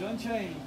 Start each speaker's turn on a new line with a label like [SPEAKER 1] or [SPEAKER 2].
[SPEAKER 1] John Chain